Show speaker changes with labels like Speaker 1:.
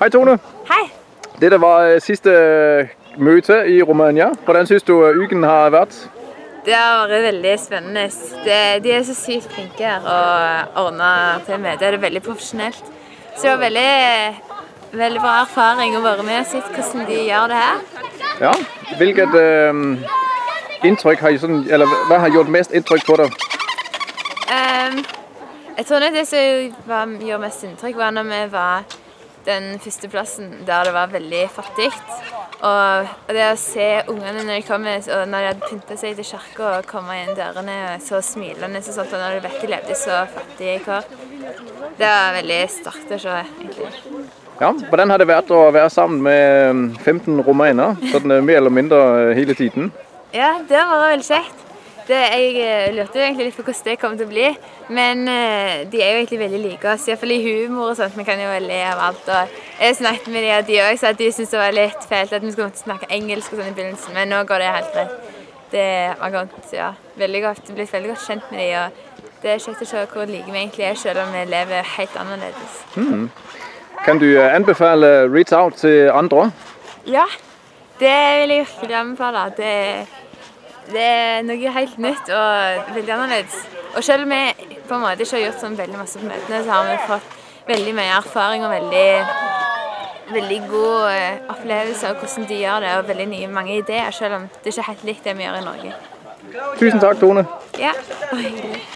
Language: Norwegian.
Speaker 1: Hei, Tone.
Speaker 2: Hei.
Speaker 1: Dette var eh, siste eh, møte i Romania. Hvordan syns du eh, uken har vært?
Speaker 2: Det har vært veldig spennende. Det, de er så sykt flinke her og ordner til med. Det er veldig profesjonelt. Så det var veldig, veldig bra erfaring å være med og se hvordan de gjør det her.
Speaker 1: Ja. Hvilket eh, inntrykk har, sånn, eller hva har gjort mest inntrykk på deg?
Speaker 2: Ehm, jeg tror det som var, gjorde mest inntrykk, var når vi var den første plassen der det var veldig fattig. Og, det å se ungene når de kommer, og når de hadde pynta seg til kirka og komme inn dørene så smilende og sånt, og når du vet de levde i så fattige kår, det var veldig sterkt å se, egentlig.
Speaker 1: Ja, Hvordan har det vært å være sammen med 15 rumeiner, sånn mer eller mindre eh, hele tiden?
Speaker 2: Ja, det har vært veldig kjekt. Det, jeg eh, lurte jo egentlig litt på hvordan det kom til å bli, men eh, de er jo egentlig veldig like oss. Iallfall i humor og sånt. Vi kan jo le av alt. og Jeg snakket med de, og de òg at de syntes det var litt fælt at vi skulle måtte snakke engelsk og sånn i begynnelsen, men nå går det helt greit. Det var godt, ja, veldig godt, blitt veldig godt kjent med de, og det er kjekt å se hvor like vi egentlig er, selv om vi lever helt annerledes.
Speaker 1: Kan du eh, anbefale Reach Out til andre?
Speaker 2: Ja, det vil jeg virkelig anbefale. Det, det er noe helt nytt og veldig annerledes. Og selv om vi på en måte ikke har gjort sånn veldig masse på møtene, så har vi fått veldig mye erfaring og veldig, veldig god eh, opplevelse av hvordan de gjør det, og veldig nye, mange ideer, selv om det ikke er helt likt det vi gjør i Norge.
Speaker 1: Tusen takk, Tone.
Speaker 2: Ja, og hyggelig.